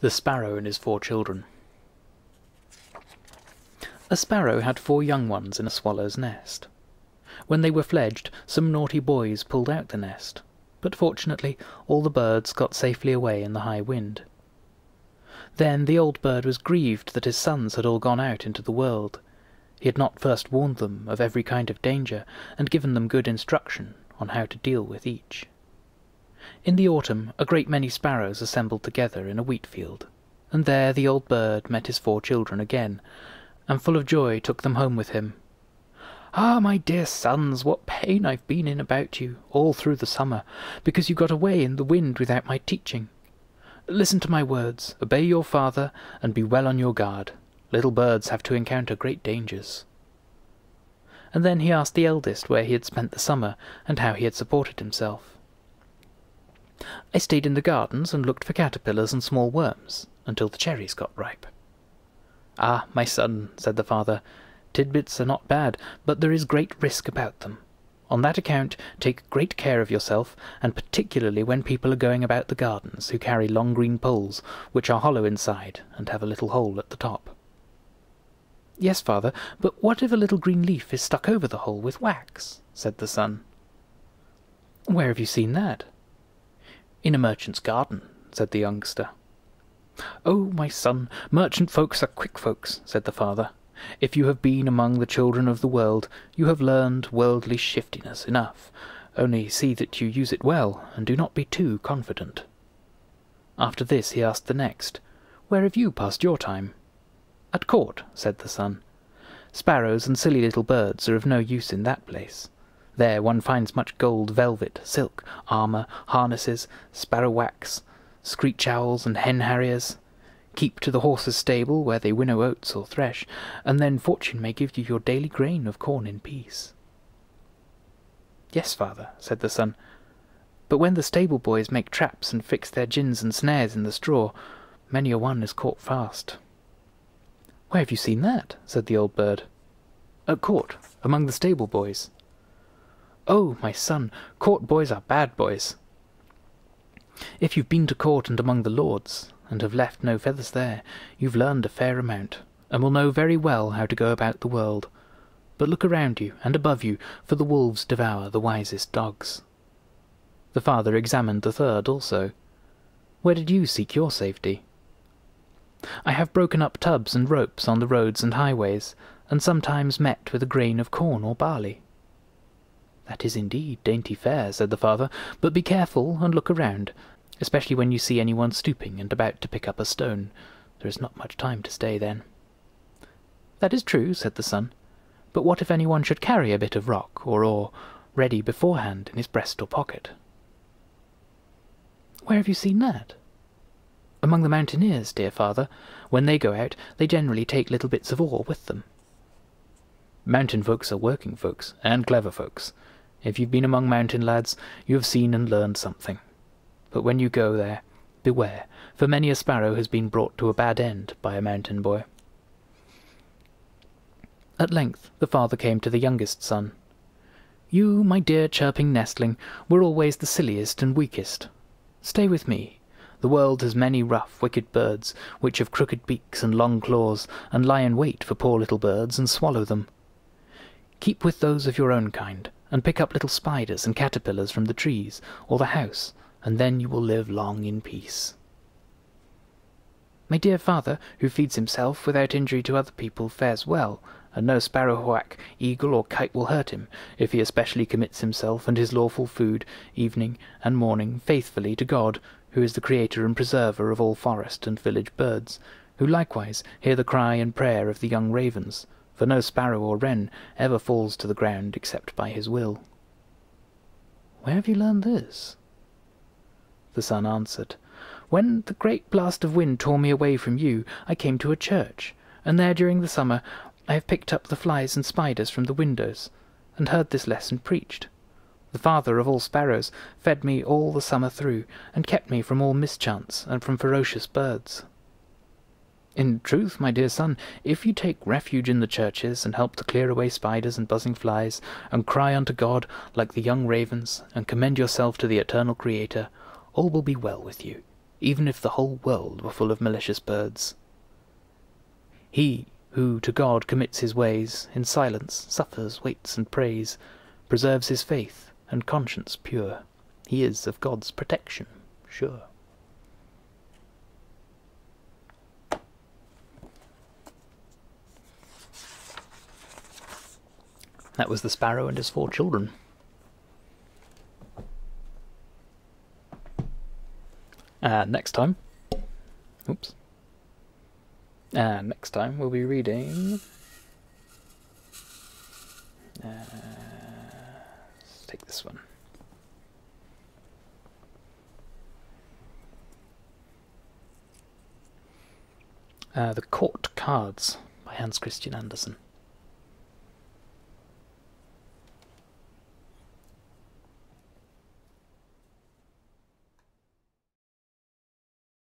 The Sparrow and His Four Children A sparrow had four young ones in a swallow's nest. When they were fledged, some naughty boys pulled out the nest, but fortunately all the birds got safely away in the high wind. Then the old bird was grieved that his sons had all gone out into the world. He had not first warned them of every kind of danger, and given them good instruction on how to deal with each. In the autumn a great many sparrows assembled together in a wheat field, and there the old bird met his four children again, and full of joy took them home with him. Ah, my dear sons, what pain I've been in about you all through the summer, because you got away in the wind without my teaching. Listen to my words, obey your father, and be well on your guard. Little birds have to encounter great dangers. And then he asked the eldest where he had spent the summer, and how he had supported himself. I stayed in the gardens and looked for caterpillars and small worms until the cherries got ripe. Ah, my son, said the father, tidbits are not bad, but there is great risk about them. On that account, take great care of yourself, and particularly when people are going about the gardens, who carry long green poles, which are hollow inside and have a little hole at the top. Yes, father, but what if a little green leaf is stuck over the hole with wax? said the son. Where have you seen that? In a merchant's garden, said the youngster. Oh, my son, merchant folks are quick folks, said the father. If you have been among the children of the world, you have learned worldly shiftiness enough. Only see that you use it well, and do not be too confident. After this he asked the next, Where have you passed your time? At court, said the son. Sparrows and silly little birds are of no use in that place. There one finds much gold, velvet, silk, armour, harnesses, sparrow hawks, screech owls, and hen harriers. Keep to the horse's stable, where they winnow oats or thresh, and then fortune may give you your daily grain of corn in peace. Yes, father, said the son, but when the stable boys make traps and fix their gins and snares in the straw, many a one is caught fast. Where have you seen that? said the old bird. At court, among the stable boys. Oh, my son, court boys are bad boys. If you've been to court and among the lords, and have left no feathers there, you've learned a fair amount, and will know very well how to go about the world. But look around you, and above you, for the wolves devour the wisest dogs. The father examined the third also. Where did you seek your safety? I have broken up tubs and ropes on the roads and highways, and sometimes met with a grain of corn or barley. That is indeed dainty fare, said the father, but be careful and look around, especially when you see anyone stooping and about to pick up a stone. There is not much time to stay then. That is true, said the son, but what if anyone should carry a bit of rock or ore ready beforehand in his breast or pocket? Where have you seen that? Among the mountaineers, dear father. When they go out, they generally take little bits of ore with them. Mountain folks are working folks, and clever folks. If you've been among mountain lads, you have seen and learned something. But when you go there, beware, for many a sparrow has been brought to a bad end by a mountain boy. At length the father came to the youngest son. You, my dear chirping nestling, were always the silliest and weakest. Stay with me. The world has many rough, wicked birds, which have crooked beaks and long claws, and lie in wait for poor little birds and swallow them. Keep with those of your own kind, and pick up little spiders and caterpillars from the trees or the house, and then you will live long in peace. My dear father, who feeds himself without injury to other people, fares well, and no sparrowhawk, eagle, or kite will hurt him, if he especially commits himself and his lawful food, evening and morning, faithfully to God, who is the creator and preserver of all forest and village birds, who likewise hear the cry and prayer of the young ravens, for no sparrow or wren ever falls to the ground except by his will. Where have you learned this? The son answered, When the great blast of wind tore me away from you, I came to a church, and there during the summer I have picked up the flies and spiders from the windows, and heard this lesson preached. The father of all sparrows fed me all the summer through, and kept me from all mischance and from ferocious birds. In truth, my dear son, if you take refuge in the churches, and help to clear away spiders and buzzing flies, and cry unto God like the young ravens, and commend yourself to the eternal Creator, all will be well with you, even if the whole world were full of malicious birds. He who to God commits his ways, in silence suffers, waits, and prays, preserves his faith and conscience pure, he is of God's protection sure. That was the sparrow and his four children. And next time, oops. And next time we'll be reading. Uh, let's take this one. Uh, the Court Cards by Hans Christian Andersen.